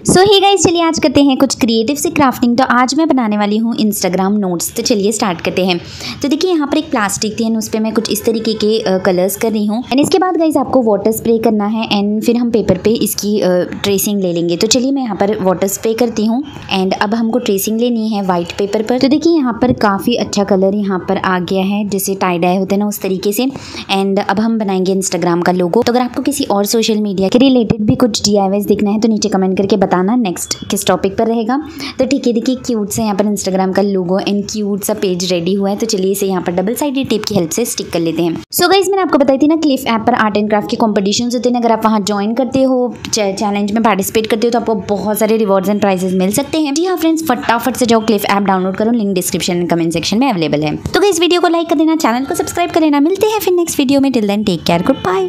सो ही guys चलिए आज करते हैं कुछ क्रिएटिव से क्राफ्टिंग तो आज मैं बनाने वाली हूँ इंस्टाग्राम नोट्स तो चलिए स्टार्ट करते हैं। तो देखिए, यहाँ पर एक प्लास्टिक थी एंड उस पर मैं कुछ इस तरीके के कलर्स कर रही हूँ। एंड इसके बाद गाइज़ आपको वाटर स्प्रे करना है एंड फिर हम पेपर पे इसकी ट्रेसिंग ले लेंगे। तो चलिए मैं यहाँ पर वाटर स्प्रे करती हूँ। एंड अब हमको ट्रेसिंग लेनी है वाइट पेपर पर। तो देखिए, यहाँ पर काफ़ी अच्छा कलर यहाँ पर आ गया है, जैसे टाई डाई होते हैं ना उस तरीके से। एंड अब हम बनाएँगे इंस्टाग्राम का लोगो तो अगर आपको किसी और सोशल मीडिया के रिलेटेड भी कुछ डी देखना है तो नीचे कमेंट करके बताना नेक्स्ट किस टॉपिक पर रहेगा। तो ठीक है, देखिए क्यूट से यहाँ पर इंस्टाग्राम का लोगो एंड क्यूट सा पेज रेडी हुआ है तो चलिए इसे यहाँ पर डबल साइडेड टेप की हेल्प से स्टिक कर लेते हैं। सो गाइज़ मैंने आपको बताई थी ना क्लिफ ऐप पर आर्ट एंड क्राफ्ट के कॉम्पिटिशन होते हैं, अगर आप वहाँ ज्वाइन करते हो चैलेंज में पार्टिसिपेट करते हो तो आपको बहुत सारे रिवॉर्ड्स एंड प्राइजेस मिल सकते हैं। जी हाँ फ्रेंड्स फटाफट से जाओ क्लिफ ऐप डाउनलोड करो link description and comment section में अवेलेबल है। तो इस वीडियो को लाइक कर देना चैनल को सब्सक्राइब कर लेना, मिलते हैं फिर नेक्स्ट वीडियो में till then take care good bye